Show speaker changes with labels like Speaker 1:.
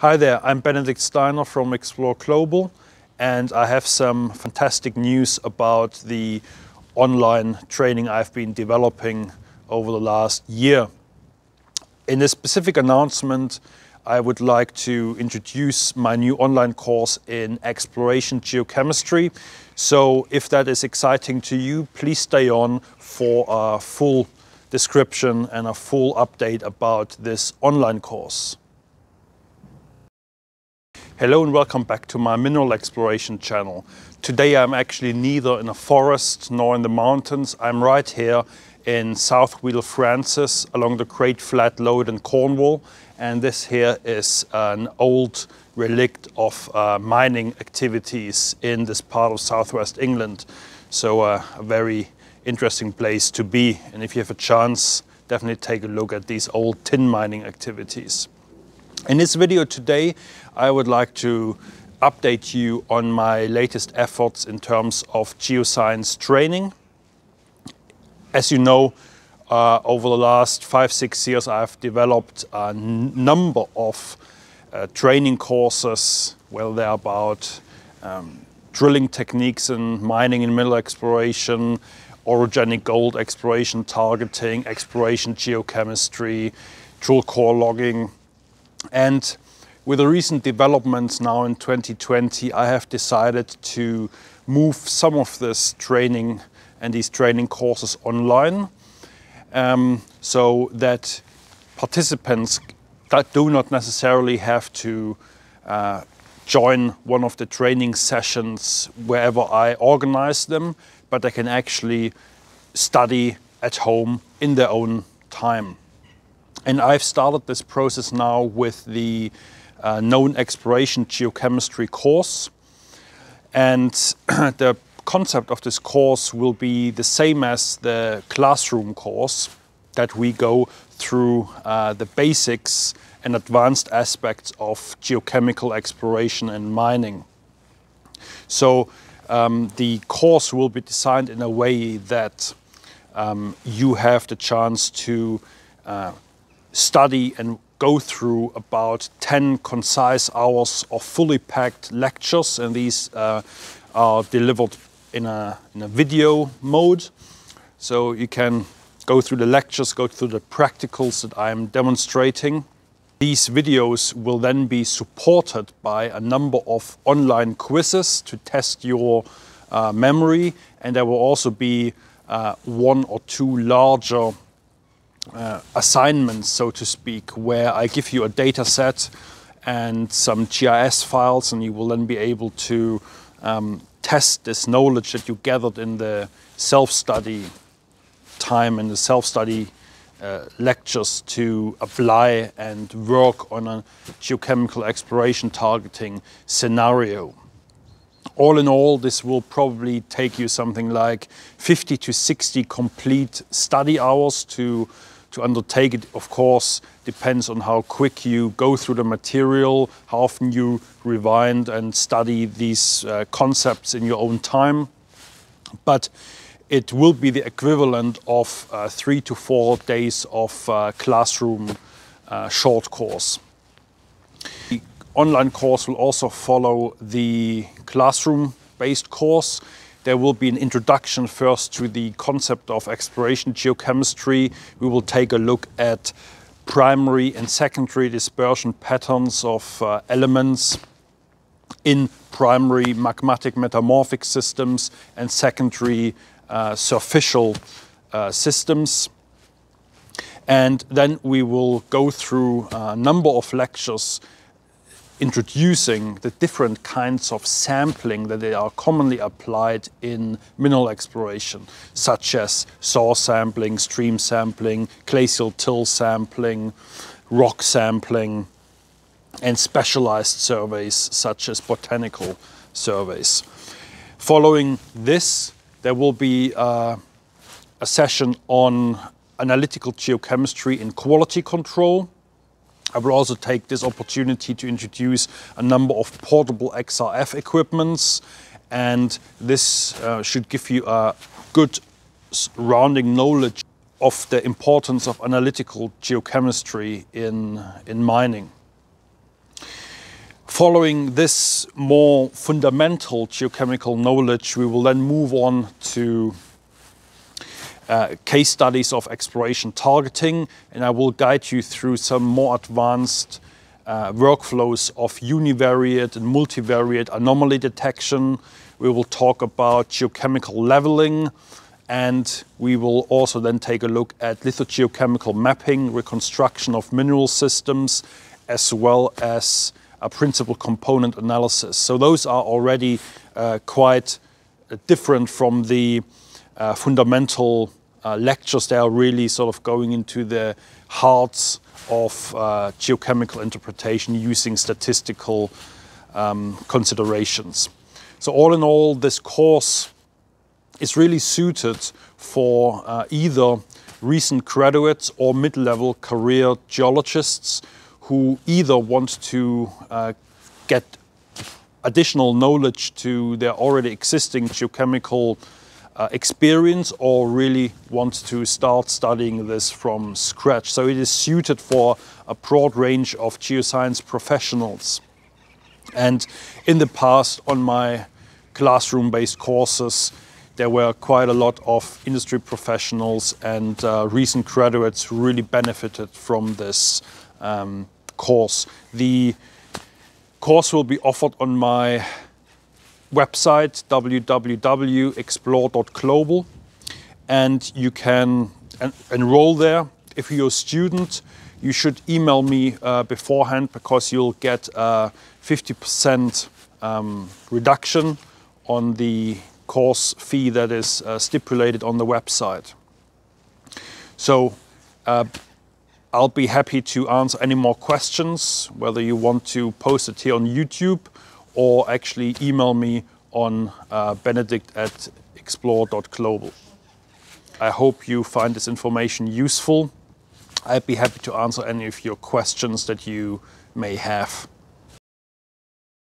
Speaker 1: Hi there, I'm Benedikt Steiner from Xplore Global and I have some fantastic news about the online training I've been developing over the last year. In this specific announcement, I would like to introduce my new online course in exploration geochemistry. So if that is exciting to you, please stay on for a full description and a full update about this online course. Hello and welcome back to my mineral exploration channel. Today I'm actually neither in a forest nor in the mountains. I'm right here in South Wheal Frances along the Great Flat Lode in Cornwall and this here is an old relict of uh, mining activities in this part of southwest England. So uh, a very interesting place to be and if you have a chance definitely take a look at these old tin mining activities. In this video today, I would like to update you on my latest efforts in terms of geoscience training. As you know, uh, over the last five, six years, I've developed a number of uh, training courses, whether they're about um, drilling techniques in mining and mineral exploration, orogenic gold exploration targeting, exploration geochemistry, drill core logging, and with the recent developments now in 2020, I have decided to move some of this training and these training courses online um, so that participants that do not necessarily have to uh, join one of the training sessions wherever I organize them, but they can actually study at home in their own time. And I've started this process now with the uh, known exploration geochemistry course. And the concept of this course will be the same as the classroom course that we go through uh, the basics and advanced aspects of geochemical exploration and mining. So um, the course will be designed in a way that um, you have the chance to uh, study and go through about 10 concise hours of fully packed lectures and these uh, are delivered in a, in a video mode. So you can go through the lectures, go through the practicals that I'm demonstrating. These videos will then be supported by a number of online quizzes to test your uh, memory and there will also be uh, one or two larger uh, assignments, so to speak, where I give you a data set and some GIS files, and you will then be able to um, test this knowledge that you gathered in the self-study time and the self-study uh, lectures to apply and work on a geochemical exploration targeting scenario. All in all, this will probably take you something like 50 to 60 complete study hours to to undertake it, of course, depends on how quick you go through the material, how often you rewind and study these uh, concepts in your own time. But it will be the equivalent of uh, three to four days of uh, classroom uh, short course. The online course will also follow the classroom-based course there will be an introduction first to the concept of exploration geochemistry. We will take a look at primary and secondary dispersion patterns of uh, elements in primary magmatic metamorphic systems and secondary uh, surficial uh, systems. And then we will go through a number of lectures introducing the different kinds of sampling that are commonly applied in mineral exploration, such as soil sampling, stream sampling, glacial till sampling, rock sampling, and specialized surveys such as botanical surveys. Following this, there will be uh, a session on analytical geochemistry in quality control, I will also take this opportunity to introduce a number of portable XRF equipments and this uh, should give you a good rounding knowledge of the importance of analytical geochemistry in, in mining. Following this more fundamental geochemical knowledge, we will then move on to uh, case studies of exploration targeting, and I will guide you through some more advanced uh, workflows of univariate and multivariate anomaly detection. We will talk about geochemical leveling, and we will also then take a look at lithogeochemical mapping, reconstruction of mineral systems, as well as a principal component analysis. So those are already uh, quite different from the uh, fundamental uh, lectures. They are really sort of going into the hearts of uh, geochemical interpretation using statistical um, considerations. So all in all, this course is really suited for uh, either recent graduates or mid-level career geologists who either want to uh, get additional knowledge to their already existing geochemical uh, experience or really want to start studying this from scratch. So it is suited for a broad range of geoscience professionals. And in the past, on my classroom-based courses, there were quite a lot of industry professionals and uh, recent graduates who really benefited from this um, course. The course will be offered on my website www.xplore.global and you can en enroll there. If you're a student, you should email me uh, beforehand because you'll get a 50% um, reduction on the course fee that is uh, stipulated on the website. So uh, I'll be happy to answer any more questions, whether you want to post it here on YouTube or actually email me on uh, benedict at xplore.global. I hope you find this information useful. I'd be happy to answer any of your questions that you may have.